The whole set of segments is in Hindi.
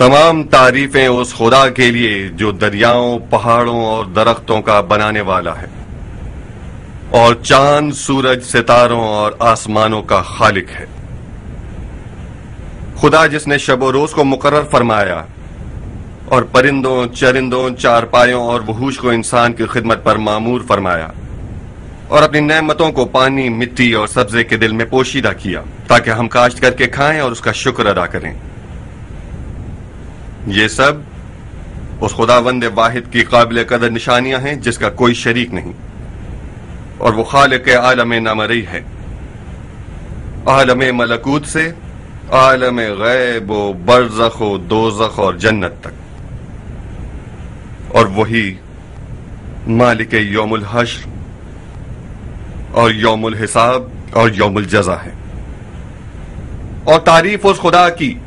तमाम तारीफें उस खुदा के लिए जो दरियाओं, पहाड़ों और दरख्तों का बनाने वाला है। और चाँद, सूरज, सितारों और आसमानों का खालिक है। खुदा जिसने शबो रोज को मुकर्र फरमाया और परिंदों, चरिंदों, चारपायों और वहूश को इंसान की खिदमत पर मामूर फरमाया और अपनी नेमतों को पानी, मिट्टी और सब्जे के दिल में पोशीदा किया, ताकि हम काश्त करके खाएँ और उसका शुक्र अदा करें। ये सब उस खुदावंद वाहिद की काबिल कदर निशानियाँ हैं, जिसका कोई शरीक नहीं। और वो खाल के आलम नमरी है। आलम मलकूत से आलम गैब, बरजख, दोजख और जन्नत तक। और वही मालिक योमुल हश्र और योमुल हिसाब और योमुल जजा है। और तारीफ़ उस खुदा की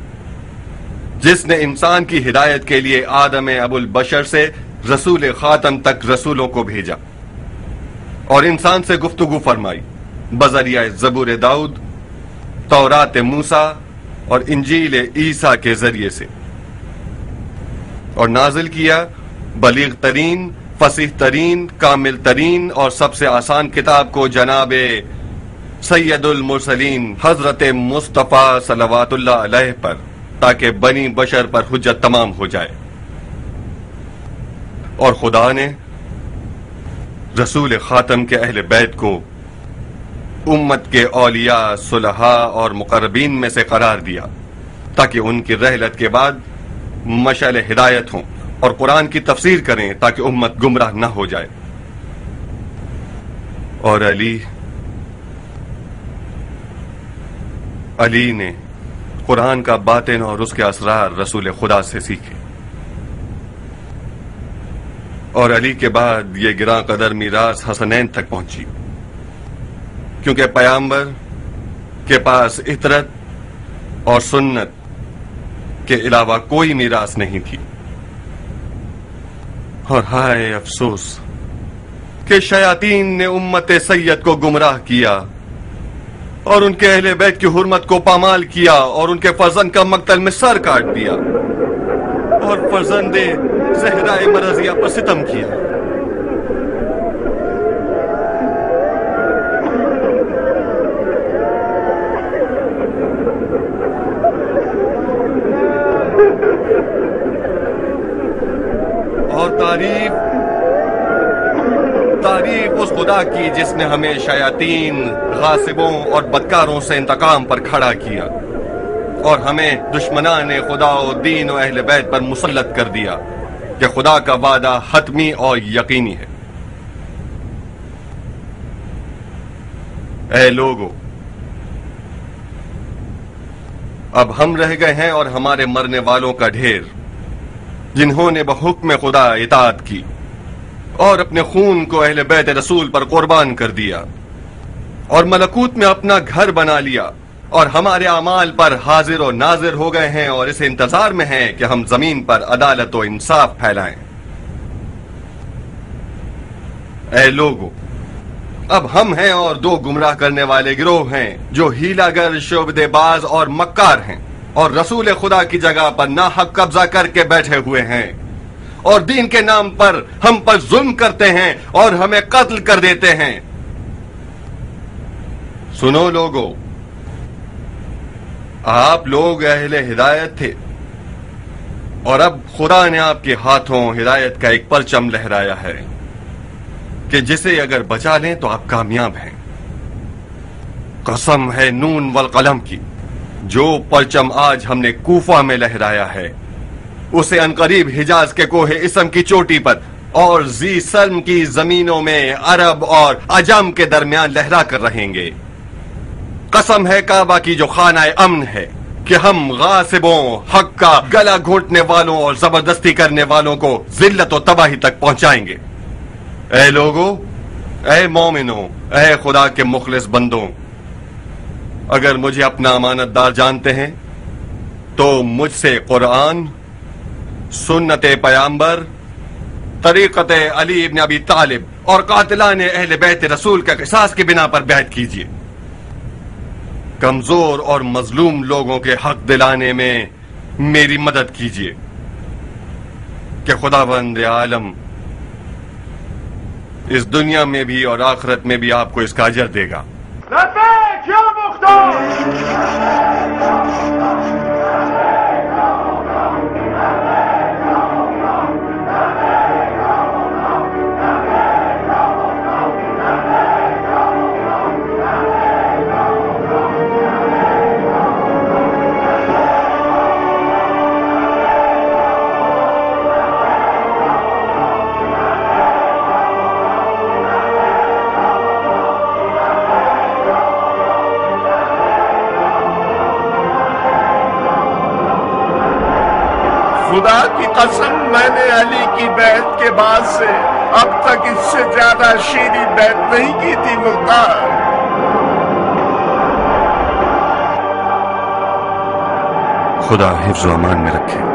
जिसने इंसान की हिदायत के लिए आदम अबुल बशर से रसूल खातम तक रसूलों को भेजा और इंसान से गुफ्तगु फरमाई। बजरिया जबूर दाऊद, तौरात मूसा और इंजील ईसा के ज़रिए से। और नाजिल किया बलीग तरीन, फसीह तरीन, कामिल तरीन और सबसे आसान किताब को जनाब सैयदुल मुरसलीन हज़रत मुस्तफ़ा सलवातुल्लाह पर। ताकि बनी बशर पर हुज्जत तमाम हो जाए। और खुदा ने रसूल खातम के अहल बैत को उम्मत के औलिया, सुलहा और मुकरबीन में से करार दिया, ताकि उनकी रहलत के बाद मशल हिदायत हों और कुरान की तफसीर करें ताकि उम्मत गुमराह न हो जाए। और अली अली ने कुरान का बातिन और उसके असरार रसूल खुदा से सीखे। और अली के बाद ये गिरा कदर मीरास हसनैन तक पहुँची। क्योंकि पयाम्बर के पास इतरत और सुन्नत के अलावा कोई मीरास नहीं थी। और हाय अफसोस कि शयातीन ने उम्मत सैयद को गुमराह किया। और उनके अहले बैत की हुरमत को पामाल किया और उनके फर्जन का मकतल में सर काट दिया और फर्जंदे जहरा मरजिया पर सितम किया और तारीफ़ तारीफ़ उस खुदा की जिसने हमें शयातीन, गासिबों और बदकारों से इंतकाम पर खड़ा किया और हमें दुश्मना ने खुदा और दीन और अहल बैत पर मुसलत कर दिया कि खुदा का वादा हतमी और यकीनी है। ए लोगो, अब हम रह गए हैं और हमारे मरने वालों का ढेर, जिन्होंने बहुक्म खुदा इतात की। और अपने खून को अहले बैत रसूल पर कुर्बान कर दिया। और मलकूत में अपना घर बना लिया। और हमारे अमाल पर हाजिर और नाजिर हो गए हैं और इस इंतज़ार में हैं कि हम ज़मीन पर अदालत और इंसाफ फैलाएँ। ए लोगो, अब हम हैं और दो गुमराह करने वाले गिरोह हैं जो हीलागर, शोबदेबाज और मक्कार हैं। और रसूल खुदा की जगह पर ना हक कब्जा करके बैठे हुए हैं। और दीन के नाम पर हम पर जुल्म करते हैं और हमें कत्ल कर देते हैं। सुनो लोगो, आप लोग अहले हिदायत थे और अब खुदा ने आपके हाथों हिदायत का एक परचम लहराया है कि जिसे अगर बचा लें तो आप कामयाब हैं। कसम है नून वल कलम की, जो परचम आज हमने कूफा में लहराया है। उसे अनकरीब हिजाज के कोहे इसम की चोटी पर और जी सल्म की जमीनों में अरब और अजम के दरमियान लहरा कर रहेंगे। कसम है काबा की जो खाना अमन है कि हम गासिबों, हक का गला घोटने वालों और ज़बरदस्ती करने वालों को जिल्लत और तबाही तक पहुंचाएँगे। ए लोगो, ए मोमिनो, ए खुदा के मुखलिस बंदों, अगर मुझे अपना अमानतदार जानते हैं तो मुझसे कुरान सुन्नत पयाम्बर तरीक़त अली इब्न अबी तालिब और कातिलान अहल बैत रसूल के किसास की बिना पर बैत कीजिए। कमज़ोर और मजलूम लोगों के हक दिलाने में मेरी मदद कीजिए कि खुदाबंद आलम इस दुनिया में भी और आखिरत में भी आपको इसका अजर देगा। खुदा की कसम, मैंने अली की बैत के बाद से अब तक इससे ज़्यादा शीरी बैत नहीं की थी, मुख्तार। खुदा हिफ्ज अमान में रखे।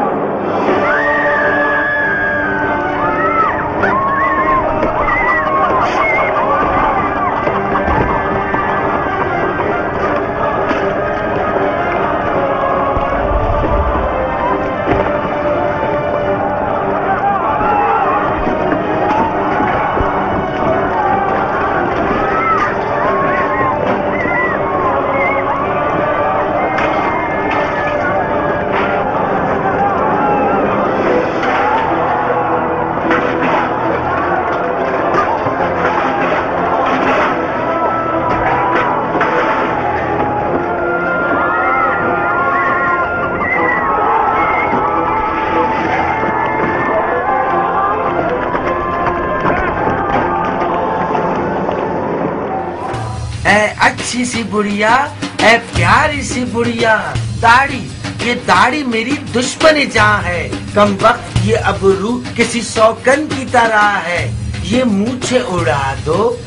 बुढ़िया ए प्यारी सी बुढ़िया, दाढ़ी, ये दाढ़ी मेरी दुश्मन जहाँ है। कम वक्त ये अब अबरू किसी सौकन की तरह है। ये मूछे उड़ा दो।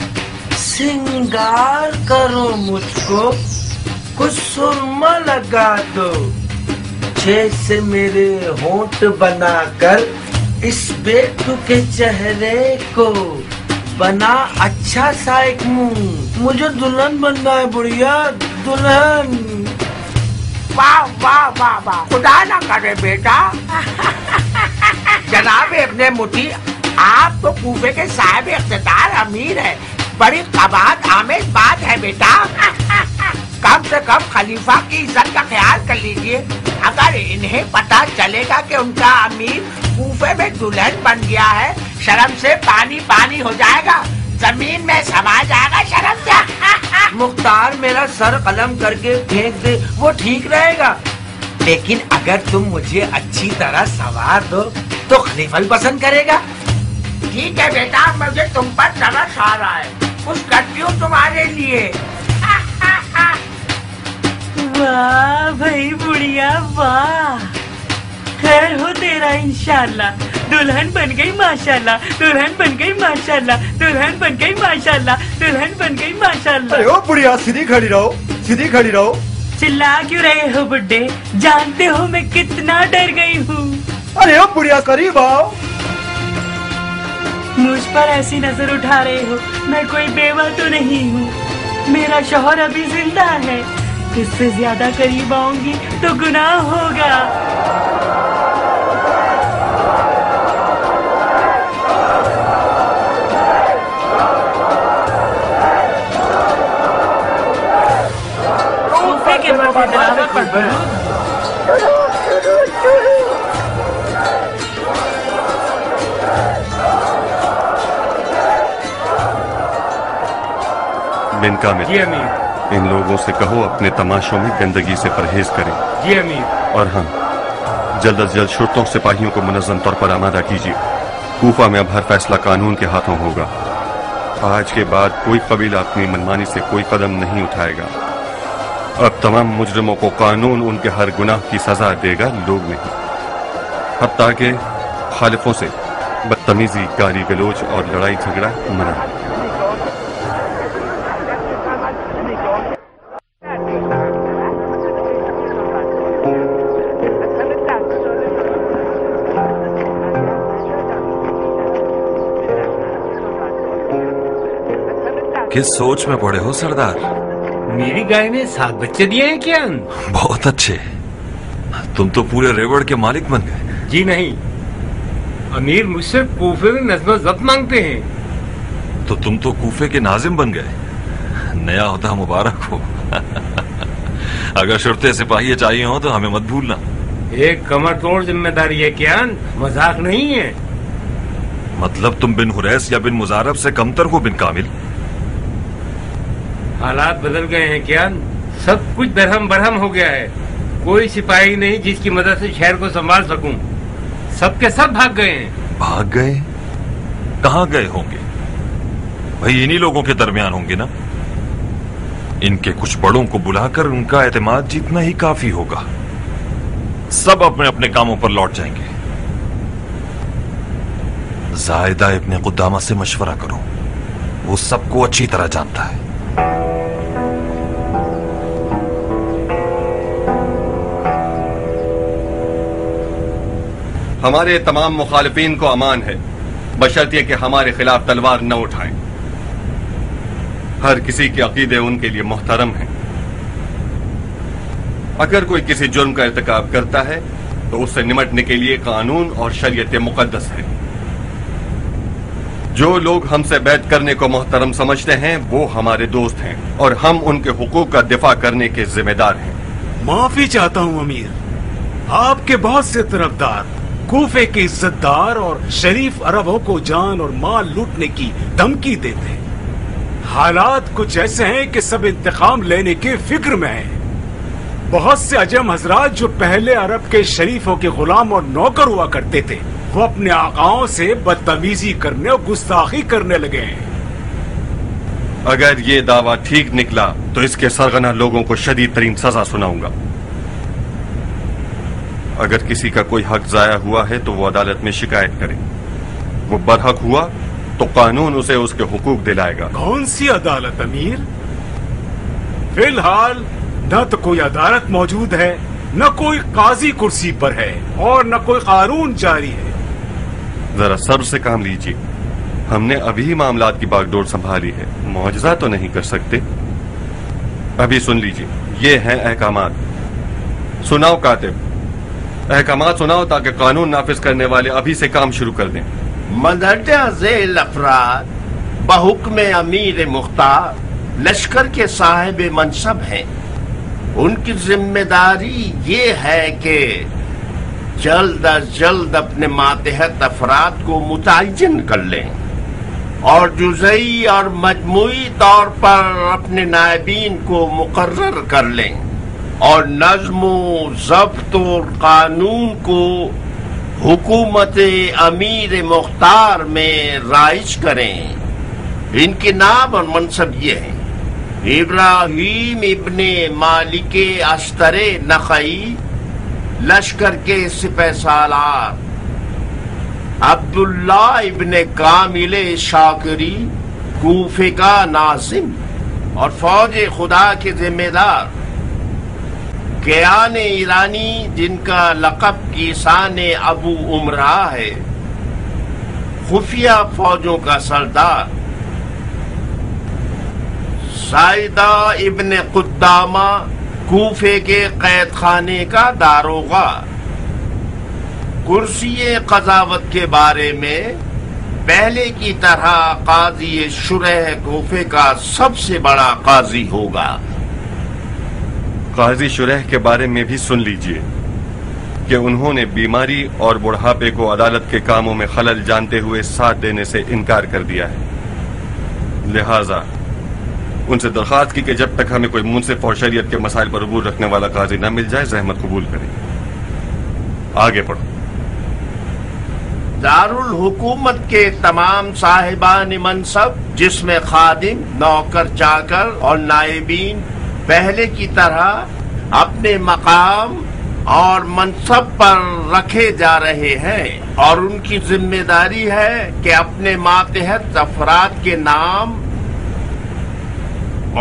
सिंगार करो मुझको, कुछ सुरमा लगा दो। छे से मेरे होंठ बनाकर इस बेटू के चेहरे को बना अच्छा सा एक मुँह। मुझे दुल्हन बनना है, बुढ़िया, दुल्हन। वाह वाह वाह वाह। खुदा ना करे बेटा। जनाब इब्ने मुती आप तो कूफे के साहब इख्तिदार अमीर है। बड़ी कबात आमेज बात है बेटा। कम से कम खलीफा की इज़्ज़त का ख्याल कर लीजिए। अगर इन्हें पता चलेगा कि उनका अमीर कूफे में दुल्हन बन गया है, शर्म से पानी पानी हो जाएगा। ज़मीन में समा जाएगा शर्म से। मुख्तार, मेरा सर कलम करके फेंक दे, वो ठीक रहेगा। लेकिन अगर तुम मुझे अच्छी तरह सवार दो तो खलीफा भी पसंद करेगा। ठीक है बेटा, मुझे तुम पर तरस आ रहा है। कुछ करती हूँ तुम्हारे लिए। वाह भाई बुढ़िया वाह। खैर हो तेरा इंशाल्लाह। दुल्हन बन गई माशाल्लाह दुल्हन बन गई माशाल्लाह दुल्हन बन गई माशाल्लाह दुल्हन बन गई अरे माशाल्लाह ओ बुढ़िया सीधी खड़ी रहो सीधी खड़ी रहो। चिल्ला क्यों रहे हो बुड्ढे जानते हो मैं कितना डर गई हूँ। अरे ओ बुढ़िया करीब आओ। मुझ पर ऐसी नज़र उठा रहे हो मैं कोई बेवा तो नहीं हूँ। मेरा शोहर अभी ज़िंदा है। इससे ज़्यादा करीब आऊँगी? तो गुनाह होगा। बिन। कामिल जी अमीर। इन लोगों से कहो अपने तमाशों में गंदगी से परहेज करें। जी अमीर। और हाँ जल्द अज जल्द शुरतों सिपाहियों को मुनजम तौर पर आमादा कीजिए। कूफा में अब हर फैसला कानून के हाथों होगा। आज के बाद कोई कबीला अपनी मनमानी से कोई कदम नहीं उठाएगा। अब तमाम मुजरमों को कानून उनके हर गुनाह की सजा देगा लोग नहीं। हत्या के खालिफों से बदतमीजी गाली गलोच और लड़ाई झगड़ा मना। किस सोच में पड़े हो सरदार? मेरी गाय ने सात बच्चे दिए हैं क्या? बहुत अच्छे। तुम तो पूरे रेवड़ के मालिक बन गए। जी नहीं। अमीर मुझसे कूफे में नज्म जब्त मांगते हैं। तो तुम तो कूफे के नाजिम बन गए। नया होता मुबारक हो। अगर शुरते सिपाही चाहिए हो तो हमें मत भूलना। एक कमर तोड़ ज़िम्मेदारी है क्या? मज़ाक नहीं है। मतलब तुम बिन हुरैस या बिन मुजारब से कमतर हो बिन कामिल? हालात बदल गए हैं क्या? सब कुछ दरहम बरहम हो गया है। कोई सिपाही नहीं जिसकी मदद से शहर को संभाल सकूँ। सबके सब भाग गए हैं। भाग गए? कहाँ गए होंगे? भाई इन्हीं लोगों के दरमियान होंगे ना? इनके कुछ बड़ों को बुलाकर उनका एतमाद जीतना ही काफ़ी होगा। सब अपने अपने कामों पर लौट जाएँगे। जायदा इब्ने कुदामा से मशवरा करो। वो सबको अच्छी तरह जानता है। हमारे तमाम मुखालिफिन को अमान है। बशर्त यह कि हमारे खिलाफ तलवार न उठाएँ। हर किसी के अकीदे उनके लिए मोहतरम हैं। अगर कोई किसी जुर्म का इरतकाब करता है तो उससे निमटने के लिए कानून और शरीयत मुकदस है। जो लोग हमसे बैत करने को मोहतरम समझते हैं, वो हमारे दोस्त हैं और हम उनके हुकूक का दिफा करने के जिम्मेदार हैं। माफ़ी चाहता हूँ, अमीर। आपके बहुत से तरफदार। कूफे के इज्जतदार और शरीफ अरबों को जान और माल लूटने की धमकी देते हैं। हालात कुछ ऐसे हैं कि सब इंतकाम लेने के फ़िक्र में हैं। बहुत से अजम हजरात जो पहले अरब के शरीफों के गुलाम और नौकर हुआ करते थे, वो अपने आकाओं से बदतमीजी करने और गुस्ताखी करने लगे हैं। अगर ये दावा ठीक निकला तो इसके सरगना लोगों को शदीद तरीन सजा सुनाऊँगा। अगर किसी का कोई हक जाया हुआ है तो वो अदालत में शिकायत करे। वो बरहक हुआ तो कानून उसे उसके हुकूक दिलाएगा। कौन सी अदालत अमीर? फ़िलहाल न तो कोई अदालत मौजूद है न कोई काजी कुर्सी पर है और न कोई कानून जारी है। जरा सब्र से काम लीजिए। हमने अभी ही मामलात की बागडोर संभाली है। मुआवजा तो नहीं कर सकते। अभी सुन लीजिए। ये हैं अहकाम सुनाओ कातिब। अहकामात सुनाओ ताकि कानून नाफिज करने वाले अभी से काम शुरू कर दें। मदरजा झेल अफराद, बहुक्म अमीर मुख्तार, लश्कर के साहिब मनसब हैं। उनकी ज़िम्मेदारी ये है कि जल्द अज जल्द अपने मातहत अफराद को मुतन कर लें और जुजई और मजमू तौर पर अपने नायबीन को मुकर्र कर लें। और नज्म जब्त और कानून को हुकूमत अमीर मुख्तार में राइज करें। इनके नाम और मनसब ये हैं। इब्राहिम इबन मालिक अस्तरे नखई, लश्कर के सिपह सालार अब्दुल्ला इबन कामिल शाकरी, कूफे का नाजिम और फौज खुदा के जिम्मेदार। कयान ईरानी जिनका लकब किसान अबू उमरा है। खुफिया फौजों का सरदार। साइदा इबन कुद्दामा कूफे के कैद खाने का दारोगा। कुर्सी कजावत के बारे में पहले की तरह काजी शुरह कूफे का सबसे बड़ा काजी होगा। काजी शुरह के बारे में भी सुन लीजिए कि उन्होंने बीमारी और बुढ़ापे को अदालत के कामों में खलल जानते हुए साथ देने से इनकार कर दिया है। लिहाजा, उनसे दरख्वास्त की कि जब तक हमें कोई मुंसिफ और शरीयत के मसाइल पर अबूर रखने वाला काजी न मिल जाए, जहमत कबूल करें। आगे पढ़ो दारुल हुकूमत के तमाम साहिबान मनसब जिसमें खादिम नौकर चाकर और नायबीन पहले की तरह अपने मकाम और मनसब पर रखे जा रहे हैं और उनकी ज़िम्मेदारी है कि अपने मातहत अफराद के नाम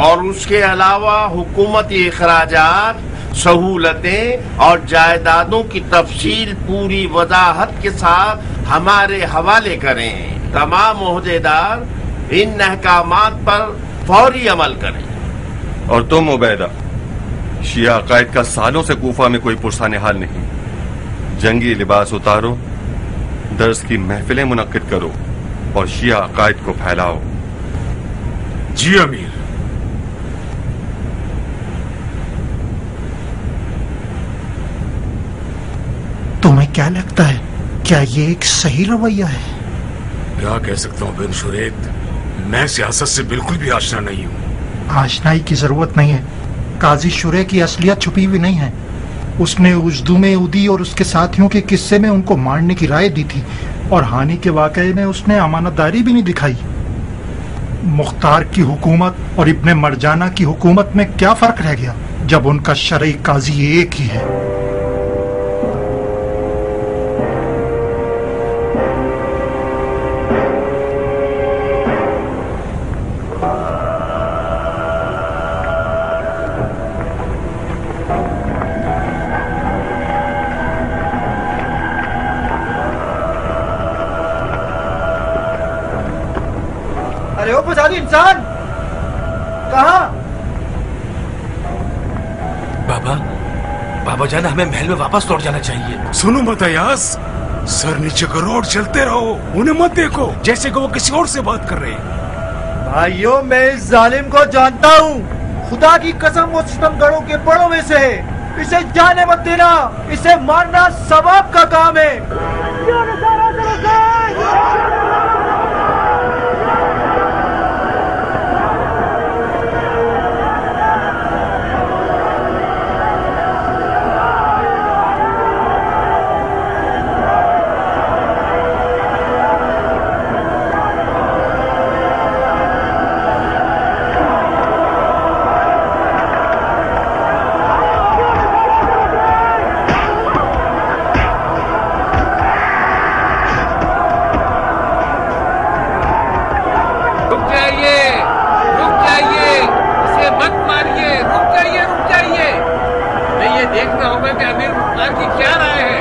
और उसके अलावा हुकूमती अखराज सहूलतें और जायदादों की तफसील पूरी वजाहत के साथ हमारे हवाले करें। तमाम अहदेदार इन अहकाम पर फौरी अमल करें। और तुम उबैदा शिया अकायद का सालों से कोफा में कोई पुरसान हाल नहीं। जंगी लिबास उतारो दर्ज की महफिलें मुनद करो और शिया अकायद को फैलाओ। जी अमीर। तुम्हें क्या लगता है क्या ये एक सही रवैया है? क्या कह सकता हूँ बिन शुरेत मैं सियासत से बिल्कुल भी आशना नहीं हूँ। आशनाई की ज़रूरत नहीं है। काजी शुरे की असलियत छुपी हुई नहीं है। उसने उजदू में उदी और उसके साथियों के किस्से में उनको मारने की राय दी थी और हानि के वाकये में उसने अमानतदारी भी नहीं दिखाई। मुख्तार की हुकूमत और इब्ने मरजाना की हुकूमत में क्या फ़र्क रह गया जब उनका शरई काजी एक ही है? जान हमें महल में वापस लौट जाना चाहिए। सुनो मत अयास। सर नीचे करो और चलते रहो उन्हें मत देखो। जैसे कि वो किसी और से बात कर रहे हैं। भाइयों मैं इस जालिम को जानता हूँ। खुदा की कसम वो सितमगढ़ों के बड़ों में से है। इसे जाने मत देना। इसे मारना सवाब का काम है। अमीर की क्या राय है?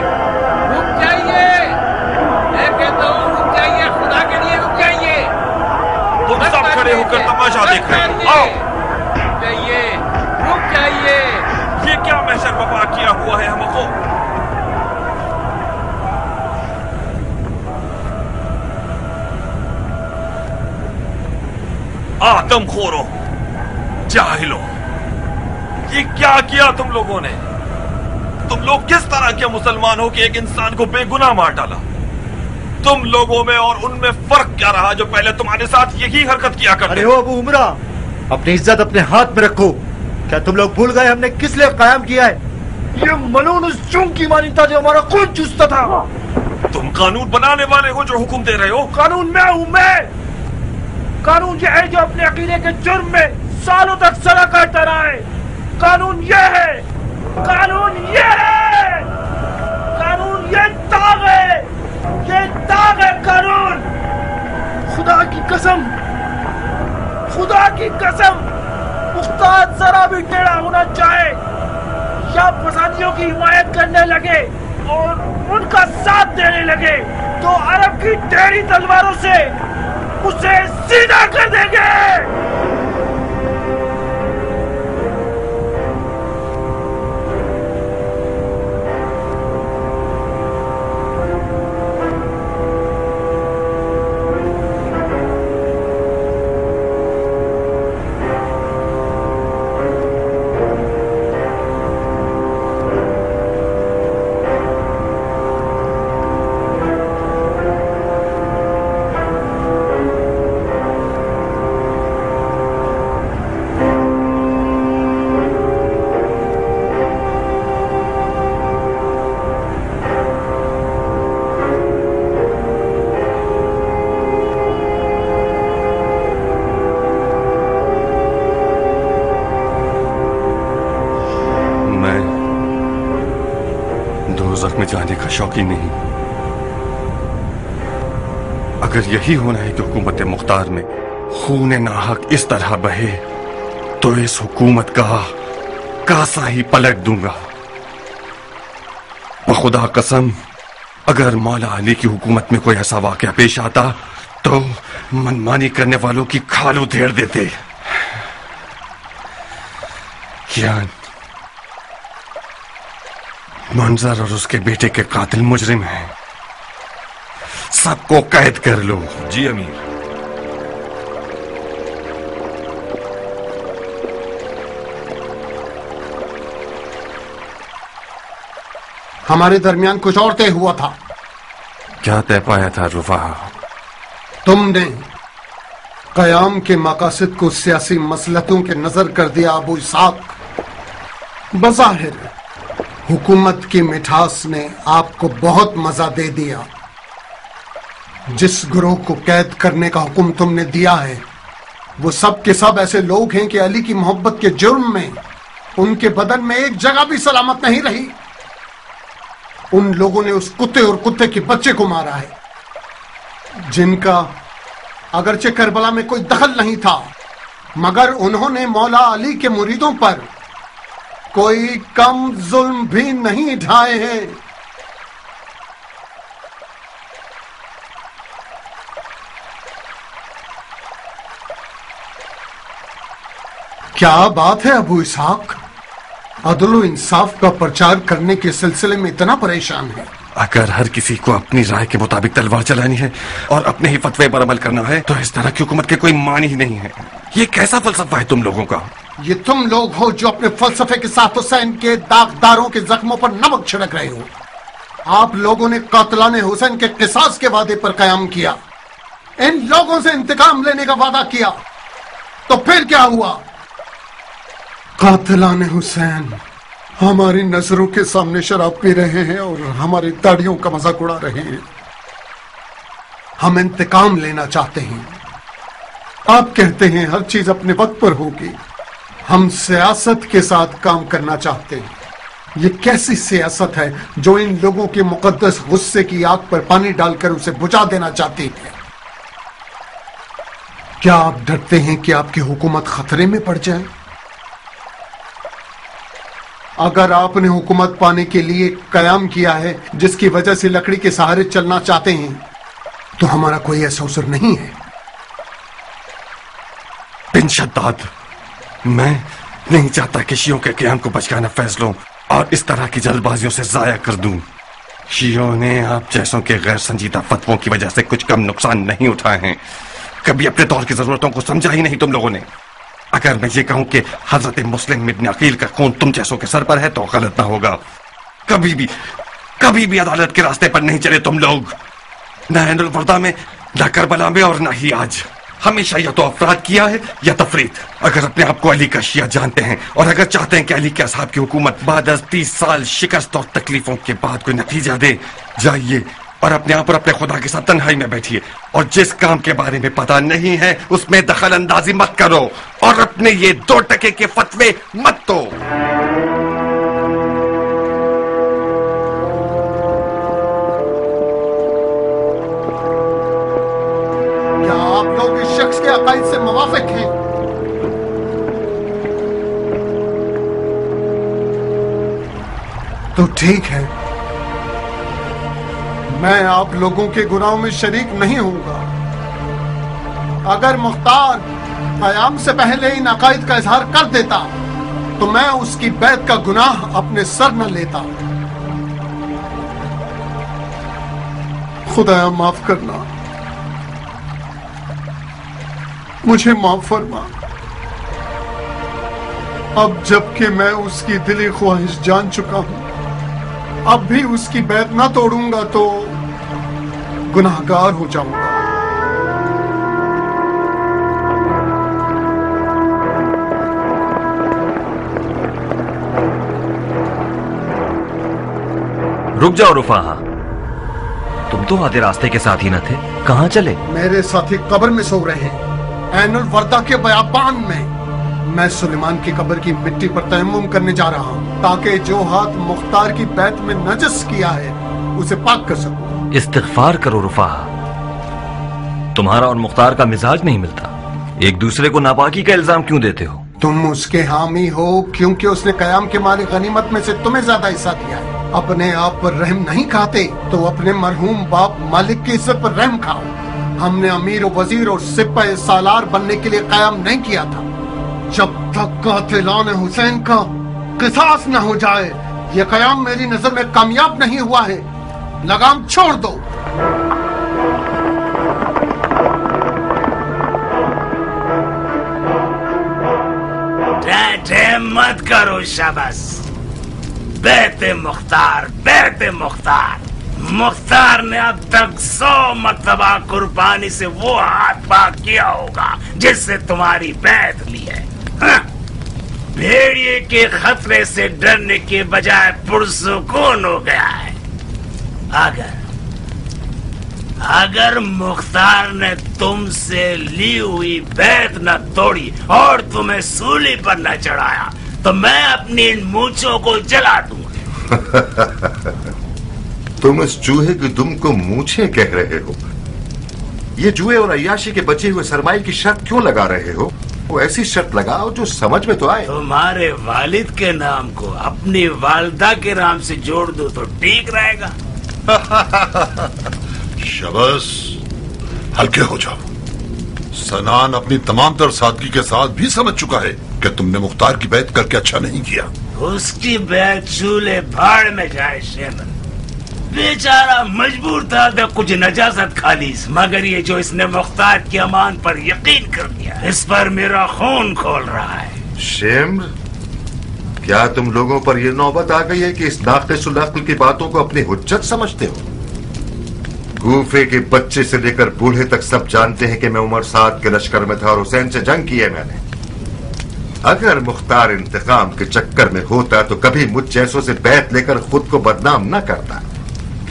रुक जाइए। मैं कहता हूँ रुक जाइए। खुदा के लिए रुक जाइए। तुम सब खड़े होकर तमाशा देख रहे हो। आओ। जाइए। रुक जाइए। ये क्या महशर बपा किया हुआ है हमको आदम खोरो जाहिलो ये क्या किया तुम लोगों ने? तुम लोग किस तरह के मुसलमान हो कि एक इंसान को बेगुनाह मार डाला? तुम लोगों में और उनमें फ़र्क क्या रहा जो पहले तुम्हारे साथ यही हरकत किया करते अरे ओ अबू उमरा अपनी इज़्ज़त अपने हाथ में रखो। क्या तुम लोग भूल गए हमने किस लिए कायम किया है? ये मलून उस चूंग की मानी था जो हमारा खून चूसता था। तुम कानून बनाने वाले हो जो हुक्म दे रहे हो? कानून में हूँ मैं। कानून ये है जो अपने अकीले के जुर्म में सालों तक सजा काटता रहा है। कानून ये है कसम। खुदा की कसम उस्ताद जरा भी टेढ़ा होना चाहे, या फसादियों की हिमायत करने लगे और उनका साथ देने लगे तो अरब की टेढ़ी तलवारों से उसे सीधा कर देंगे। शौकी नहीं। अगर यही होना है कि हुकूमत मुख्तार में खून नाहक इस तरह बहे तो इस हुकूमत का कासा ही पलट दूँगा। बखुदा कसम, अगर मौला अली की हुकूमत में कोई ऐसा वाकया पेश आता तो मनमानी करने वालों की खाल उधेड़ देते। कियान मंजर और उसके बेटे के कातिल मुजरिम हैं। सबको कैद कर लो। जी अमीर। हमारे दरमियान कुछ और तय हुआ था। क्या तय पाया था रुफा तुमने कयाम के मकासद को सियासी मसलतों के नज़र कर दिया अबू इसाक। बजाहिर हुकूमत की मिठास ने आपको बहुत मज़ा दे दिया। जिस ग्रोह को कैद करने का हुक्म तुमने दिया है, वो सब के सब ऐसे लोग हैं कि अली की मोहब्बत के जुर्म में उनके बदन में एक जगह भी सलामत नहीं रही। उन लोगों ने उस कुत्ते और कुत्ते के बच्चे को मारा है, जिनका अगरचे करबला में कोई दखल नहीं था, मगर उन्होंने मौला अली के मुरीदों पर कोई कम जुल्म भी नहीं ढाए हैं। क्या बात है अबू इसहाक? अदल इंसाफ का प्रचार करने के सिलसिले में इतना परेशान है। अगर हर किसी को अपनी राय के मुताबिक तलवार चलानी है और अपने ही फतवे पर अमल करना है तो इस तरह की हुकूमत के कोई मान ही नहीं है। ये कैसा फलसफा है तुम लोगों का? ये तुम लोग हो जो अपने फलसफे के साथ हुसैन के दागदारों के जख्मों पर नमक छिड़क रहे हो। आप लोगों ने कातलान हुसैन के किसास के वादे पर कयाम किया। इन लोगों से इंतकाम लेने का वादा किया। तो फिर क्या हुआ? कातलान हुसैन, हमारी नज़रों के सामने शराब पी रहे हैं और हमारी दाढ़ियों का मज़ाक उड़ा रहे हैं। हम इंतकाम लेना चाहते हैं। आप कहते हैं हर चीज़ अपने वक्त पर होगी। हम सियासत के साथ काम करना चाहते हैं। ये कैसी सियासत है जो इन लोगों के मुकद्दस गुस्से की आग पर पानी डालकर उसे बुझा देना चाहती है? क्या आप डरते हैं कि आपकी हुकूमत खतरे में पड़ जाए? अगर आपने हुकूमत पाने के लिए कयाम किया है, जिसकी वजह से लकड़ी के सहारे चलना चाहते हैं तो हमारा कोई ऐसा अवसर नहीं है। बिन शद्दाद। मैं नहीं चाहता कि शियों के क्याम को बचकाना फैसलों और इस तरह की जल्दबाजियों से जाया कर दूँ। शियों ने आप जैसों के गैर संजीदा फतवों की वजह से कुछ कम नुकसान नहीं उठाए हैं। कभी अपने दौर की जरूरतों को समझा ही नहीं तुम लोगों ने। अगर मैं ये कहूँ कि हज़रत मुस्लिम इब्न अकील का खून तुम जैसों के सर पर है तो गलत ना होगा। कभी भी कभी भी अदालत के रास्ते पर नहीं चले तुम लोग। न में, न करबला में और न ही आज। हमेशा या तो अपराध किया है या तफरीत अगर अपने आप को अली का शिया जानते हैं और अगर चाहते हैं कि अली के साहब की हुकूमत बाद तीस साल शिकस्त और तकलीफों के बाद कोई नतीजा दे, जाइए और अपने आप और अपने खुदा के साथ तन्हाई में बैठिए। और जिस काम के बारे में पता नहीं है, उसमें दखल अंदाजी मत करो और अपने ये दो टके के फतवे मत दो। क्या तो ठीक है। मैं आप लोगों के गुनाहों में शरीक नहीं होऊँगा। अगर मुख्तार कयाम से पहले इन अकायद का इजहार कर देता तो मैं उसकी बैत का गुनाह अपने सर न लेता। खुदाया माफ़ करना। मुझे माफ़ फरमा। अब जबकि मैं उसकी दिली ख्वाहिश जान चुका हूँ अब भी उसकी बैत ना तोड़ूँगा तो गुनाहगार हो जाऊँगा। रुक जाओ रुफाहा तुम तो आधे रास्ते के साथ ही न थे। कहाँ चले? मेरे साथी कब्र में सो रहे हैं। एनुल वर्दा के बयाबान में मैं सुलेमान की कब्र की मिट्टी पर तयमुम करने जा रहा हूँ। ताकि जो हाथ मुख्तार की बैत में नजस किया है उसे पाक कर सकूँ। इस्तिगफार करो रुफाहा तुम्हारा और मुख्तार का मिजाज नहीं मिलता। एक दूसरे को नापाकी का इल्ज़ाम क्यों देते हो? तुम उसके हामी हो क्योंकि उसने कयाम के मारे गनीमत में से तुम्हें ज़्यादा हिस्सा दिया है। अपने आप पर रहम नहीं खाते तो अपने मरहूम बाप मालिक की इज़्ज़त पर रहम खाओ। हमने अमीर वज़ीर और सिपह सालार बनने के लिए कयाम नहीं किया था। जब तक कातिलान हुसैन का किसास न हो जाए। ये कयाम मेरी नज़र में कामयाब नहीं हुआ है। लगाम छोड़ दो। मत करो शाबाश। बैते मुख्तार बैते मुख्तार। मुख्तार ने अब तक सौ मरतबा कुर्बानी से वो हाथ पाक किया होगा, जिससे तुम्हारी बैत ली है। हाँ। भेड़िए के खतरे से डरने के बजाय पुरसुकून हो गया है। अगर अगर मुख्तार ने तुमसे ली हुई बैत न तोड़ी और तुम्हें सूली पर न चढ़ाया तो मैं अपनी इन मूछों को जला दूँगा। तुम इस चूहे की दुम को मूछे कह रहे हो। ये जुए और अयाशी के बचे हुए सरमाई की शर्त क्यों लगा रहे हो? वो ऐसी शर्त लगाओ जो समझ में तो आए। तुम्हारे वालिद के नाम को अपनी वालदा के नाम से जोड़ दो तो ठीक रहेगा। शबस हल्के हो जाओ। सनान अपनी तमाम तर सादगी के साथ भी समझ चुका है कि तुमने मुख्तार की बैत करके अच्छा नहीं किया। उसकी बैत चूल्हे भाड़ में जाए शेमन बेचारा मजबूर था तो कुछ नजासत खाली। मगर ये जो इसने मुख्तार की अमान पर यकीन कर दिया इस पर मेरा खून खोल रहा है। शेम्र क्या तुम लोगों पर यह नौबत आ गई है कि इस नाकिसुल की बातों को अपनी हुज्जत समझते हो? गूफे के बच्चे से लेकर बूढ़े तक सब जानते हैं कि मैं उमर साद के लश्कर में था और हुसैन से जंग की है मैंने। अगर मुख्तार इंतकाम के चक्कर में होता तो कभी मुझ जैसों से बैत लेकर खुद को बदनाम न करता।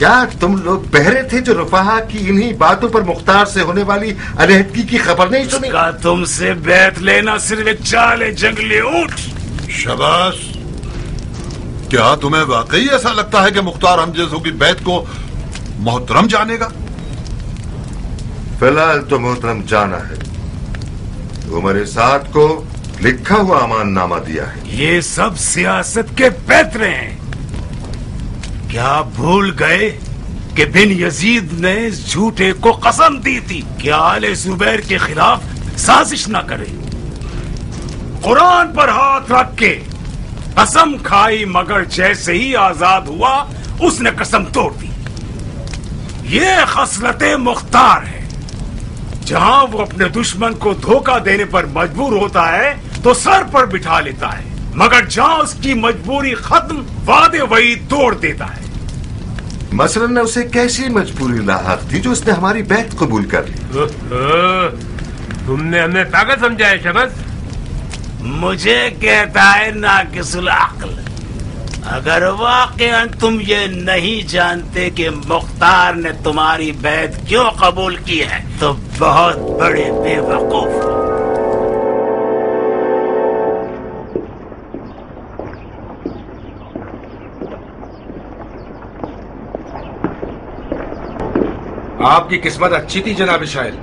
क्या तुम लोग बहरे थे जो रुफाहा की इन्हीं बातों पर मुख्तार से होने वाली अलहदगी की खबर नहीं सुनी? का तुमसे बैत लेना सिर्फ़ एक चाले जंगली ऊँट। शबाश क्या तुम्हें वाकई ऐसा लगता है कि मुख्तार हम जैसों की बैत को मोहतरम जानेगा? फ़िलहाल तो मोहतरम जाना है। उमर साथ को लिखा हुआ अमान नामा दिया है। ये सब सियासत के पैतरे हैं। क्या भूल गए कि बिन यजीद ने इस झूठे को कसम दी थी? कि आले जुबैर के खिलाफ साजिश ना करे? कुरान पर हाथ रख के कसम खाई मगर जैसे ही आज़ाद हुआ, उसने कसम तोड़ दी। ये खसलत मुख्तार है। जहाँ वो अपने दुश्मन को धोखा देने पर मजबूर होता है तो सर पर बिठा लेता है। मगर जहाँ उसकी मजबूरी खत्म वादे वही तोड़ देता है। मसलन ने उसे कैसी मजबूरी लाक थी जो उसने हमारी बैत कबूल कर ली? तुमने हमें पागल समझा है शबस। मुझे कहता है ना किसुल अक्ल अगर वाकई तुम ये नहीं जानते कि मुख्तार ने तुम्हारी बैत क्यों कबूल की है तो बहुत बड़े बेवकूफ़ हो। आपकी किस्मत अच्छी थी जनाब शायर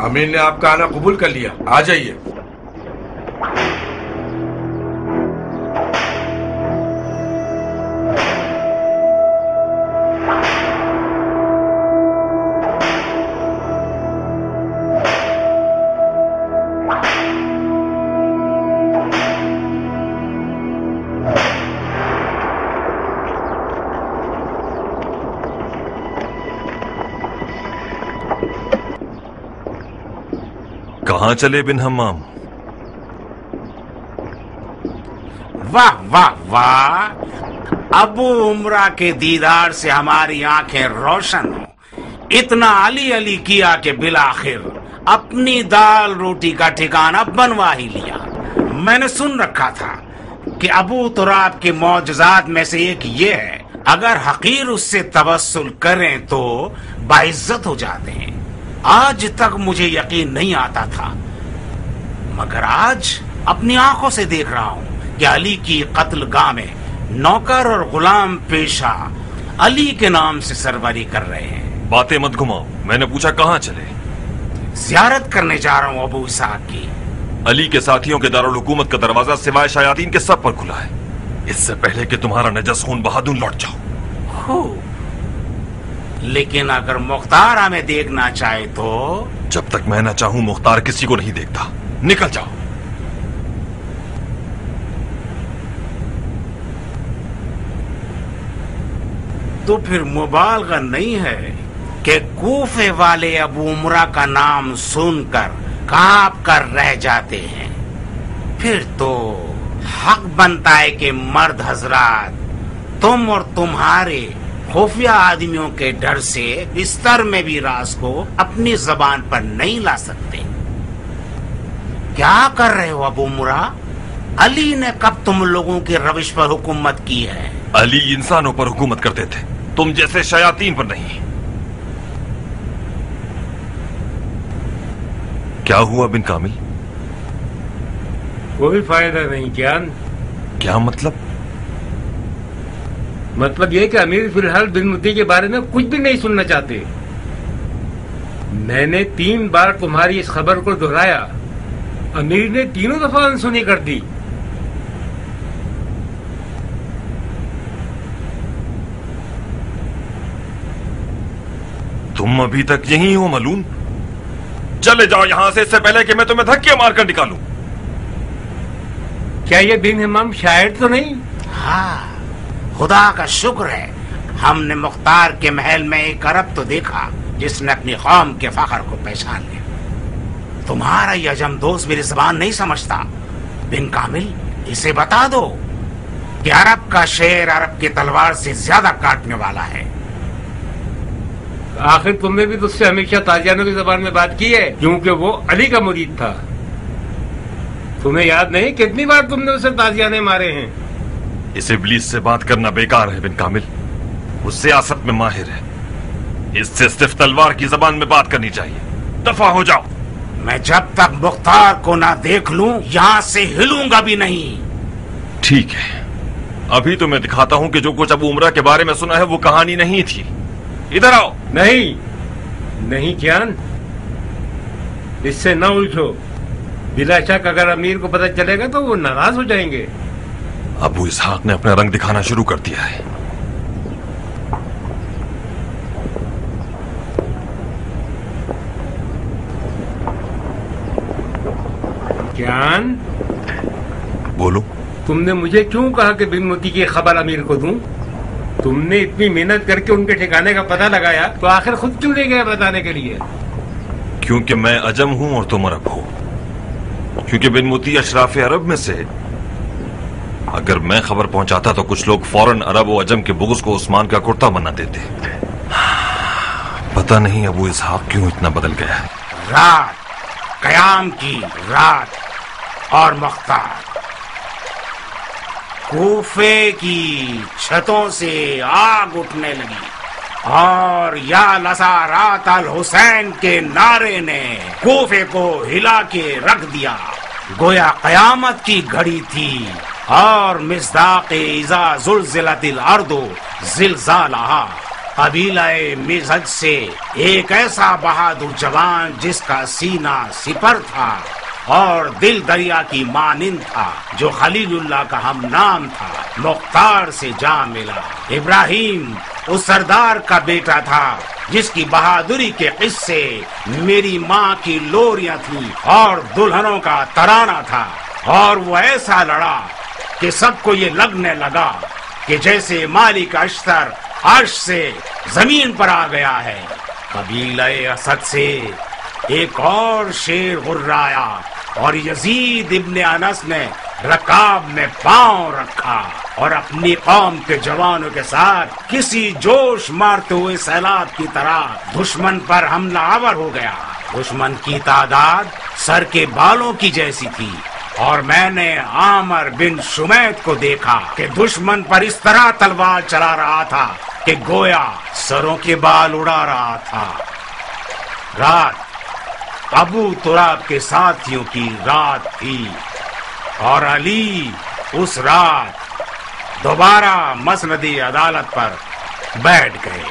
अमीर ने आपका आना कबूल कर लिया। आ जाइए। कहाँ चले बिन हमाम वाह वाह वाह। अबू उमरा के दीदार से हमारी आँखें रोशन हो। इतना अली अली किया कि बिलाखिर, अपनी दाल रोटी का ठिकाना बनवा ही लिया। मैंने सुन रखा था कि अबू तुराब के मौजजात में से एक ये है, अगर हकीर उससे तवस्सुल करें तो बाइज्जत हो जाते हैं। आज तक मुझे यकीन नहीं आता था। मगर आज अपनी आँखों से देख रहा हूँ कि अली की कत्ल गाह में नौकर और गुलाम पेशा अली के नाम से सरबरी कर रहे हैं। बातें मत घुमाओ। मैंने पूछा कहाँ चले? जियारत करने जा रहा हूँ अबू इसहाक की। अली के साथियों के दारुल हुकूमत का दरवाज़ा सिवाय शायातीन के सब पर खुला है। इससे पहले कि तुम्हारा नजस खून बहादुर लौट जाओ। हो। लेकिन अगर मुख्तार हमें देखना चाहे तो जब तक मैं ना चाहूँ मुख्तार किसी को नहीं देखता। निकल जाओ। तो फिर मुबालगा नहीं है कि कूफे वाले अबू उमरा का नाम सुनकर काँप कर रह जाते हैं। फिर तो हक बनता है कि मर्द हजरात तुम और तुम्हारे खुफिया आदमियों के डर से बिस्तर में भी राज को अपनी जबान पर नहीं ला सकते। क्या कर रहे हो अबू मुरा? अली ने कब तुम लोगों की रविश पर हुकूमत की है? अली इंसानों पर हुकूमत करते थे। तुम जैसे शयातीन पर नहीं। क्या हुआ बिन कामिल? कोई फ़ायदा नहीं ज्ञान क्या मतलब? मतलब ये कि अमीर फ़िलहाल बिन मुद्दी के बारे में कुछ भी नहीं सुनना चाहते। मैंने तीन बार तुम्हारी इस खबर को दोहराया। अमीर ने तीनों दफ़ा अनसुनी कर दी। तुम अभी तक यहीं हो मलून? चले जाओ यहाँ से इससे पहले कि मैं तुम्हें धक्के मारकर निकालूं। क्या ये बिन इमाम शायर तो नहीं? हाँ। खुदा का शुक्र है। हमने मुख्तार के महल में एक अरब तो देखा, जिसने अपनी कौम के फखर को पहचान लिया। तुम्हारा यह अजम दोस्त मेरी जबान नहीं समझता। बिन कामिल, इसे बता दो कि अरब का शेर अरब की तलवार से ज़्यादा काटने वाला है। आखिर तुमने भी तो उससे हमेशा ताजियानों की जबान में बात की है? क्योंकि वो अली का मुरीद था। तुम्हें याद नहीं कितनी बार तुमने उसे ताजियाने मारे हैं? इस इबलीस से बात करना बेकार है बिन कामिल। वो सियासत में माहिर है। इससे सिर्फ़ तलवार की जबान में बात करनी चाहिए। दफ़ा हो जाओ। मैं जब तक मुख्तार को ना देख लूँ यहाँ से हिलूँगा भी नहीं। ठीक है। अभी तो मैं दिखाता हूँ कि जो कुछ अब उमरा के बारे में सुना है वो कहानी नहीं थी। इधर आओ। नहीं। नहीं ज्ञान। इससे न उलझो। बिला शक अगर अमीर को पता चलेगा तो वो नाराज़ हो जाएँगे। अबू इसहाक ने अपना रंग दिखाना शुरू कर दिया है। ज्ञान बोलो। तुमने मुझे क्यों कहा कि बिन मोती की खबर अमीर को दूँ? तुमने इतनी मेहनत करके उनके ठिकाने का पता लगाया तो आखिर खुद क्यों नहीं गया बताने के लिए? क्योंकि मैं अजम हूँ और तुम अरब हो। क्योंकि बिन मोती अशराफ अरब में से अगर मैं खबर पहुंचाता तो कुछ लोग फ़ौरन अरब और अजम के बुगस को उस्मान का कुर्ता बना देते। पता नहीं अबू इसहाक क्यों इतना बदल गया है। रात, कयाम की रात और मुख्तार। कूफे की छतों से आग उठने लगी और या लसा रात अल हुसैन के नारे ने कूफे को हिला के रख दिया। गोया कयामत की घड़ी थी और मिसदाक इजा जुलजिलतिल अर्दो जिलजालहा। कबीला मिजज से एक ऐसा बहादुर जवान जिसका सीना सिपर था और दिल दरिया की मानिंद था, जो खलीलुल्लाह का हम नाम था, मुख्तार से जा मिला। इब्राहिम उस सरदार का बेटा था, जिसकी बहादुरी के किस्से मेरी माँ की लोरियाँ थी और दुल्हनों का तराना था। और वो ऐसा लड़ा कि सबको ये लगने लगा कि जैसे मालिक अश्तर अर्श से ज़मीन पर आ गया है। कबीला असद से एक और शेर गुर्राया और यजीद इब्ने अनस ने रकाब में पाँव रखा और अपनी कौम के जवानों के साथ किसी जोश मारते हुए सैलाब की तरह दुश्मन पर हमला आवर हो गया। दुश्मन की तादाद सर के बालों की जैसी थी। और मैंने आमर बिन शुमैद को देखा कि दुश्मन पर इस तरह तलवार चला रहा था कि गोया सरों के बाल उड़ा रहा था। रात अबू तुराब के साथियों की रात थी और अली उस रात दोबारा मसनदी अदालत पर बैठ गए।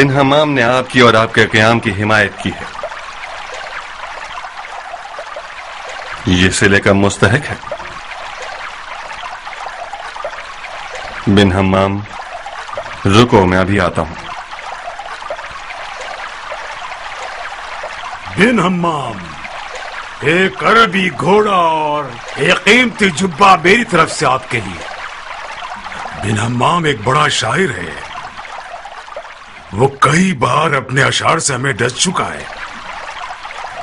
बिन हमाम ने आपकी और आपके क्याम की हिमायत की है। ये सिले का मुस्तहक है। बिन हमाम, रुको, मैं अभी आता हूँ। बिन हमाम, एक अरबी घोड़ा और एक कीमती जुब्बा मेरी तरफ़ से आपके लिए। बिन हमाम एक बड़ा शायर है। वो कई बार अपने अशार से हमें डस चुका है।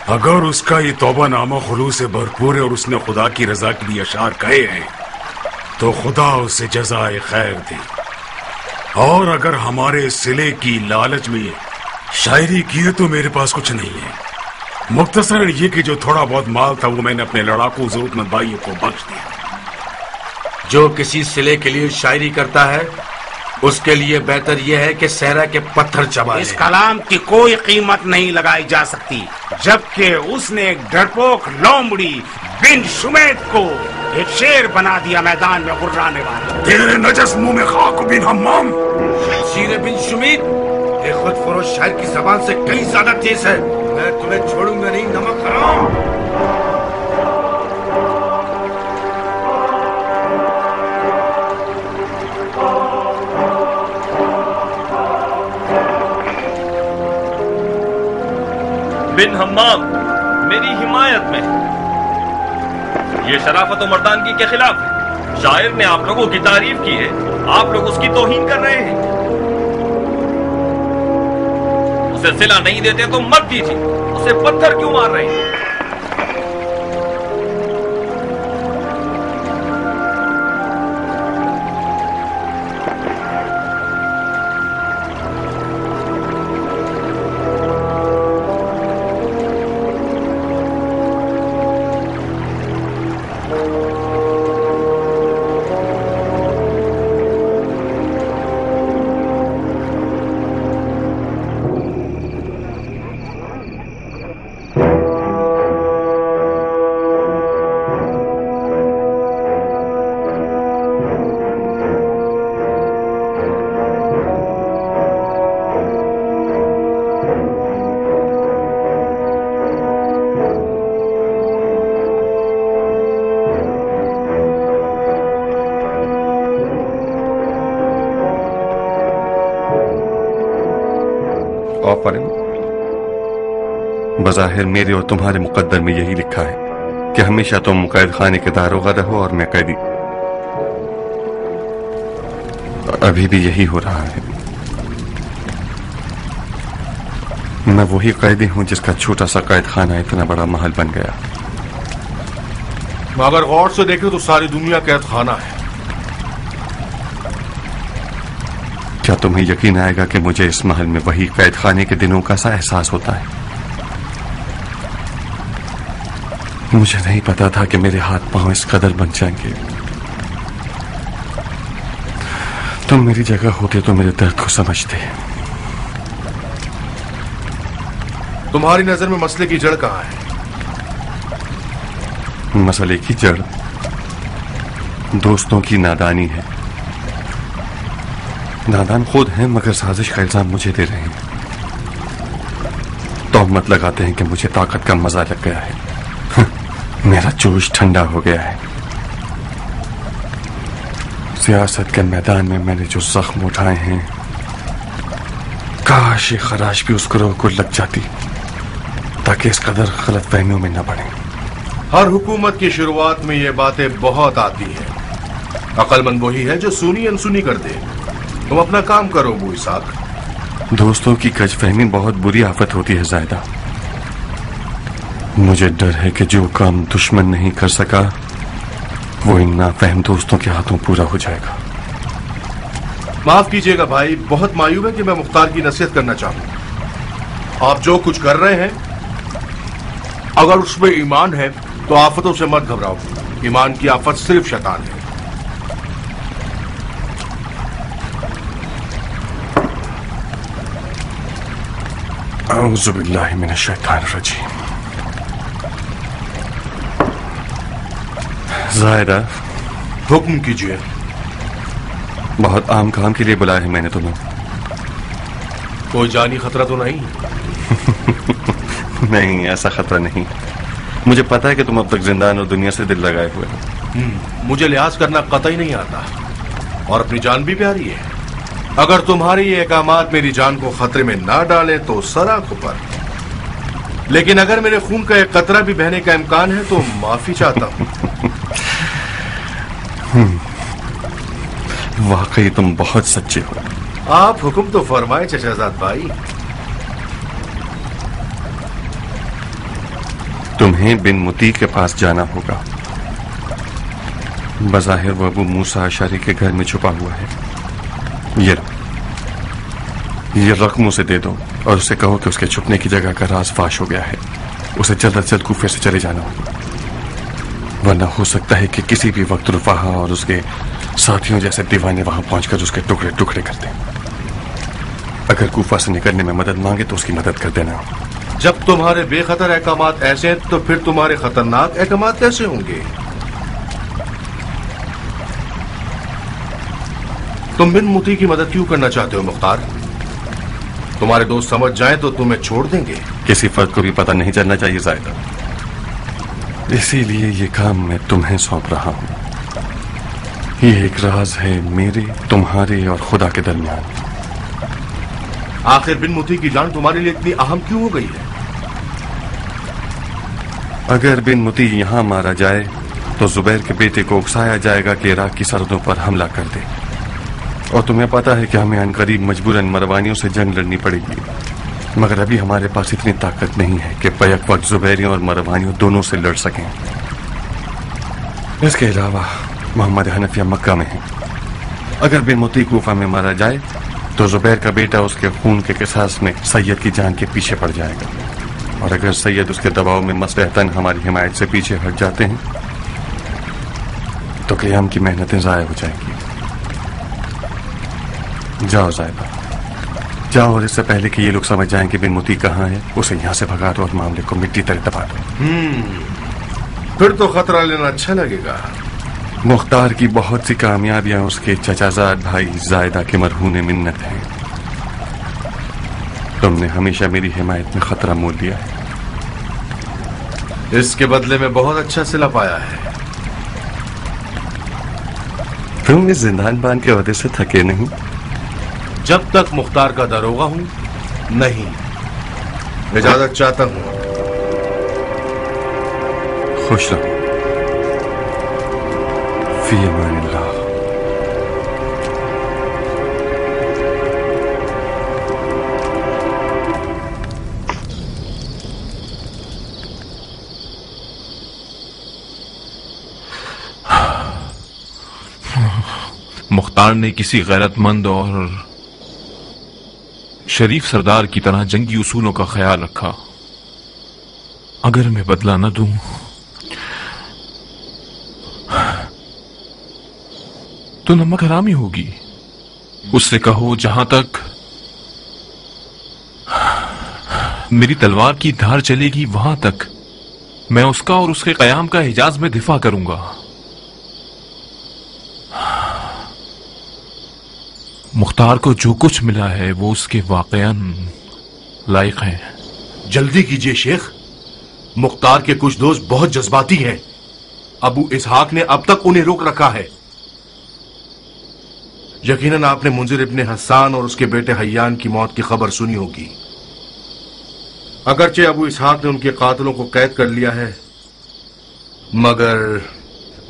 अगर उसका ये तोबा नामा खुलू से भरपूर है और उसने खुदा की रजा के लिए अशार कहे हैं तो खुदा उसे जजाए खैर दे। और अगर हमारे सिले की लालच में शायरी की है तो मेरे पास कुछ नहीं है। मुख्तसर ये कि जो थोड़ा बहुत माल था, वो मैंने अपने लड़ाकू जरूरतमंद भाइयों को बख्श दिया। जो किसी सिले के लिए शायरी करता है उसके लिए बेहतर यह है कि सहरा के पत्थर चबा इस कलाम की कोई कीमत नहीं लगाई जा सकती जबकि उसने एक डरपोक लोमड़ी बिन सुमेद को एक शेर बना दिया मैदान में गुर्राने वाला। तेरे नजस मुँह में खाक बिन हम्माम। शीर बिन शुमीद ये खुद फरोश शायर की जबान से कई ज़्यादा तेज है। मैं तुम्हें छोड़ूँगा नहीं नमक हराम। बिन हम्माम, मेरी हिमायत में। ये शराफत और मर्दानगी के खिलाफ है शायर ने आप लोगों की तारीफ़ की है। आप लोग उसकी तोहीन कर रहे हैं। उसे सिला नहीं देते तो मत दीजिए। उसे पत्थर क्यों मार रहे हैं? बजाहिर मेरे और तुम्हारे मुकद्दर में यही लिखा है कि हमेशा तुम कैद खाने के दारोगा रहो और मैं कैदी। अभी भी यही हो रहा है। मैं वही कैदी हूँ जिसका छोटा सा कैद खाना इतना बड़ा महल बन गया। अगर गौर से देखें तो सारी दुनिया कैद खाना है। क्या तुम्हें यकीन आएगा कि मुझे इस महल में वही कैद खाने के दिनों का सा एहसास होता है? मुझे नहीं पता था कि मेरे हाथ पाँव इस कदर बन जाएँगे। तुम मेरी जगह होते तो मेरे दर्द को समझते। तुम्हारी नज़र में मसले की जड़ कहाँ है? मसले की जड़ दोस्तों की नादानी है। नादान खुद हैं मगर साजिश का इल्ज़ाम मुझे दे रहे हैं। तो मत लगाते हैं कि मुझे ताकत का मज़ा लग गया है। मेरा जोश ठंडा हो गया है। सियासत के मैदान में मैंने जो जख्म उठाए हैं काश ये खराश भी उस ग्रोह को लग जाती ताकि इस कदर गलत फहमियों में न बढ़े हर हुकूमत की शुरुआत में ये बातें बहुत आती है। अकलमंद वही है जो सुनी अनसुनी कर दे। तुम अपना काम करो अबू इसाक दोस्तों की गजफहमी बहुत बुरी आफत होती है जायदा। मुझे डर है कि जो काम दुश्मन नहीं कर सका वो इन नाफहम दोस्तों के हाथों पूरा हो जाएगा। माफ़ कीजिएगा भाई बहुत मायूब है कि मैं मुख्तार की नसीहत करना चाहूँ। आप जो कुछ कर रहे हैं अगर उसमें ईमान है तो आफतों से मत घबराओ। ईमान की आफत सिर्फ़ शैतान है। औजुबिल्लाहिमिनश्शैतानिर्रजीम जायदा हुक्म कीजिए। बहुत आम काम के लिए बुलाया है मैंने तुम्हें। कोई जानी खतरा तो नहीं? नहीं ऐसा खतरा नहीं। मुझे पता है कि तुम अब तक जिंदान और दुनिया से दिल लगाए हुए हो। हम्म, मुझे लिहाज करना कतई नहीं आता। और अपनी जान भी प्यारी है। अगर तुम्हारे ये अहकामात मेरी जान को खतरे में ना डाले तो सराख पर लेकिन अगर मेरे खून का एक कतरा भी बहने का इम्कान है तो माफ़ी चाहता हूँ। वाकई तुम बहुत सच्चे हो। आप हुक्म तो फरमाए चचाजाद भाई। तुम्हें बिन मुती के पास जाना होगा। बजाहिर वो अबू मूसा अशारी के घर में छुपा हुआ है। ये ये रकम उसे दे दो और उसे कहो कि उसके छुपने की जगह का राज फाश हो गया है। उसे जल्द अज जल्द कूफे से चले जाना होगा। वरना हो सकता है कि किसी भी वक्त रुफाहा और उसके साथियों जैसे दीवाने वहाँ पहुंचकर उसके टुकड़े टुकड़े कर दें अगर कूफा से निकलने में मदद मांगे तो उसकी मदद कर देना। जब तुम्हारे बेखतर अहकाम ऐसे हैं तो फिर तुम्हारे खतरनाक अहकाम कैसे होंगे? तुम बिन मुती की मदद क्यों करना चाहते हो मुख्तार? तुम्हारे दोस्त समझ जाएँ तो तुम्हें छोड़ देंगे। किसी फर्द को भी पता नहीं चलना चाहिए जायदा। इसीलिए ये काम मैं तुम्हें सौंप रहा हूँ। ये एक राज है मेरे तुम्हारे और खुदा के दरमियान। आखिर बिन मुती की जान तुम्हारे लिए इतनी अहम क्यों हो गई है? अगर बिन मुती यहाँ मारा जाए तो जुबैर के बेटे को उकसाया जाएगा कि इराक की सरहदों पर हमला कर दे। और तुम्हें पता है कि हमें अनकरीब मजबूरन मरवानियों से जंग लड़नी पड़ेगी। मगर अभी हमारे पास इतनी ताकत नहीं है कि पैक वक्त जुबैरियों और मरवानियों दोनों से लड़ सकें। इसके अलावा मोहम्मद हनफिया मक्का में है। अगर बिन मुती कूफा में मारा जाए तो जुबैर का बेटा उसके खून के किसास में सैयद की जान के पीछे पड़ जाएगा। और अगर सैयद उसके दबाव में मसलहतन हमारी हिमायत से पीछे हट जाते हैं तो क्याम की मेहनतें ज़ाय हो जाएँगी। जाओ जायबा। जाओ और इससे पहले कि ये लोग समझ जाएँ कि बिन मुती कहाँ है उसे यहाँ से भगा दो और मामले को मिट्टी तरह दबा दो। हम्म, फिर तो खतरा लेना अच्छा लगेगा। मुख्तार की बहुत सी कामयाबियाँ उसके चचाजाद भाई जायदा के मरहून मिन्नत हैं। तुमने हमेशा मेरी हिमायत में खतरा मोल लिया है। इसके बदले में बहुत अच्छा सिला पाया है। तुम इस जिंदान बान के अहदे से थके नहीं? जब तक मुख्तार का दरोगा हूँ नहीं। इजाज़त चाहता हूँ। खुश रहो। फ़ी अमानिल्लाह मुख्तार ने किसी गैरतमंद और शरीफ सरदार की तरह जंगी उसूलों का ख्याल रखा। अगर मैं बदला न दूँ तो नमक हरामी होगी। उससे कहो, जहाँ तक मेरी तलवार की धार चलेगी, वहाँ तक मैं उसका और उसके कयाम का हिजाज में दिफा करूँगा। मुख्तार को जो कुछ मिला है, वो उसके वाकयान लायक है। जल्दी कीजिए शेख। मुख्तार के कुछ दोस्त बहुत जज्बाती हैं। अबू इसहाक ने अब तक उन्हें रोक रखा है। यकीनन आपने मुंजिर इब्ने हसान और उसके बेटे हयान की मौत की खबर सुनी होगी। अगरचे अबू इसहाक ने उनके कातलों को कैद कर लिया है मगर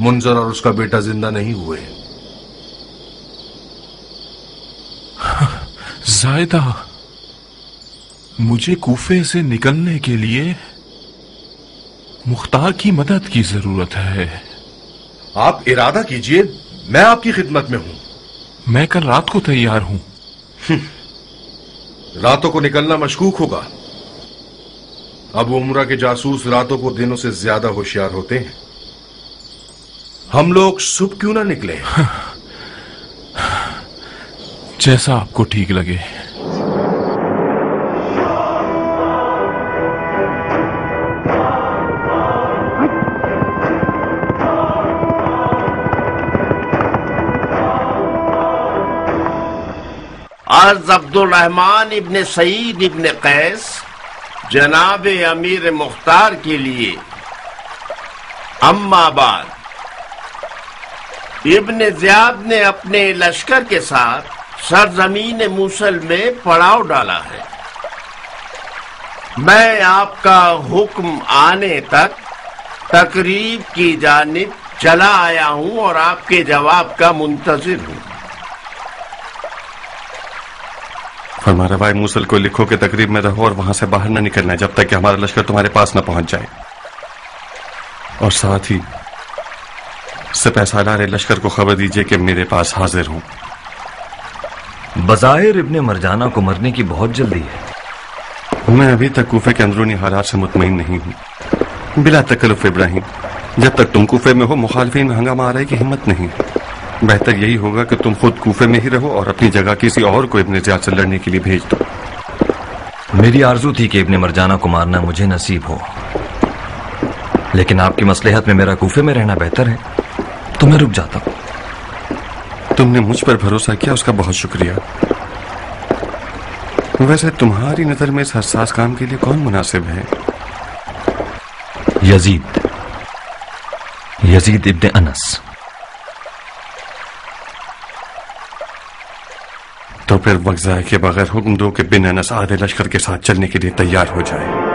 मुंजर और उसका बेटा ज़िंदा नहीं हुए। जायदा मुझे कूफे से निकलने के लिए मुख्तार की मदद की ज़रूरत है। आप इरादा कीजिए मैं आपकी खिदमत में हूँ। मैं कल रात को तैयार हूँ। रातों को निकलना मशकूक होगा। अब उमरा के जासूस रातों को दिनों से ज़्यादा होशियार होते हैं। हम लोग सुबह क्यों ना निकले? जैसा आपको ठीक लगे। अर्ज़ अब्दुलरहमान इब्न सईद इब्न कैस जनाब अमीर मुख्तार के लिए। अम्माबाद इब्न जियाद ने अपने लश्कर के साथ सरजमीन मूसल में पड़ाव डाला है। मैं आपका हुक्म आने तक तकरीब की जानिब चला आया हूँ और आपके जवाब का मुंतजिर हूँ। फरमा रवाय मूसल को लिखो कि तकरीब में रहो और वहाँ से बाहर न निकलना जब तक कि हमारा लश्कर तुम्हारे पास न पहुँच जाए। और साथ ही सिपह लश्कर को खबर दीजिए कि मेरे पास हाजिर हूँ। बजाहिर इब्ने मरजाना को मरने की बहुत जल्दी है। मैं अभी तक कूफे के अंदरूनी हालात से मुतमिन नहीं हूँ। बिला तकल्लुफ इब्राहिम जब तक तुम कूफे में हो मुखालफिन में हंगामा आ रही की हिम्मत नहीं बेहतर यही होगा कि तुम खुद कूफे में ही रहो और अपनी जगह किसी और को इब्ने जियाद से लड़ने के लिए भेज दो। मेरी आरज़ू थी कि इब्ने मरजाना को मारना मुझे नसीब हो। लेकिन आपकी मसलहत में मेरा कूफे में रहना बेहतर है तो मैं रुक जाता हूँ। तुमने मुझ पर भरोसा किया उसका बहुत शुक्रिया। वैसे तुम्हारी नज़र में इस हसास काम के लिए कौन मुनासिब है? यजीद। Yazid ibn Anas. तो फिर वक्त के बगैर हुक्म दो कि बिन अनस आधे लश्कर के साथ चलने के लिए तैयार हो जाए।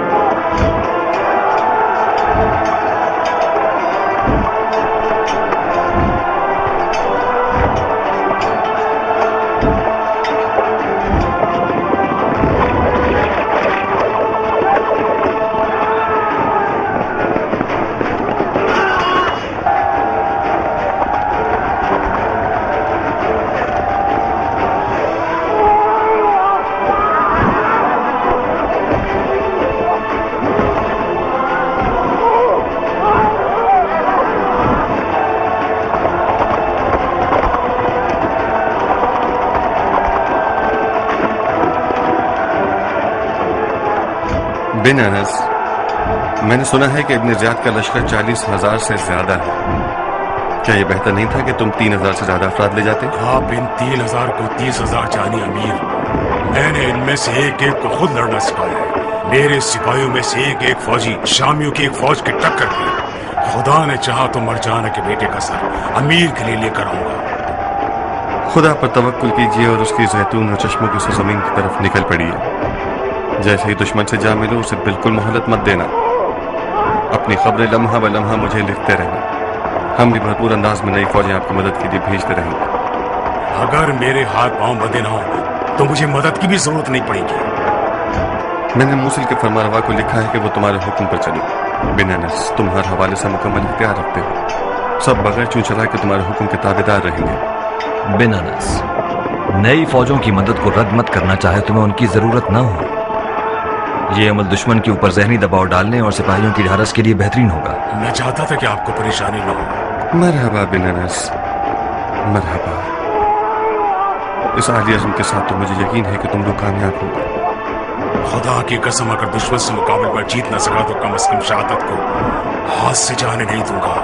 बिन अनस मैंने सुना है कि इब्न जियाद का लश्कर चालीस हज़ार से ज़्यादा है। क्या यह बेहतर नहीं था कि तुम तीन हज़ार से ज़्यादा अफराद ले जाते? आप इन तीन हज़ार को तीस हज़ार जानी अमीर। मैंने इनमें से एक एक को खुद लड़ना सिखाया। है मेरे सिपाहियों में से एक एक फौजी शामियों की एक फौज की टक्कर दी खुदा ने चाहा तो मरजाना के बेटे का सर अमीर के लिए लेकर आऊँगा। खुदा पर तवक्कुल कीजिए और उसकी जैतून और चश्मों की सरजमीन की तरफ़ निकल पड़िए। जैसे ही दुश्मन से जा मिलो उसे बिल्कुल मोहलत मत देना। अपनी खबरें लम्हा ब लम्हा मुझे लिखते रहना। हम भी भरपूर अंदाज में नई फौजें आपकी मदद के लिए भेजते रहेंगे। अगर मेरे हाथ पाँव बंधे ना हो तो मुझे मदद की भी ज़रूरत नहीं पड़ेगी। मैंने मूसल के फरमारवा को लिखा है कि वो तुम्हारे हुक्म पर चले। बिना नस तुम हर हवाले से मुकम्मल इख्तियार रखते हो। सब बगैर चूं चला के तुम्हारे हुक्म के ताबेदार रहेंगे। बिन अनस नई फौजों की मदद को रद्द मत करना चाहे तुम्हें उनकी ज़रूरत न हो। ये अमल दुश्मन के ऊपर जहनी दबाव डालने और सिपाहियों की ढारस के लिए बेहतरीन होगा। मैं चाहता था कि आपको परेशानी न हो। मरहबा बिन अनस। मरहबा। इस आली अज़म के साथ तो मुझे यकीन है कि तुम लोग कामयाब होगे। खुदा की कसम अगर दुश्मन से मुकाबले पर जीत न सका तो कम अज कम शहादत को हाथ से जाने नहीं दूँगा।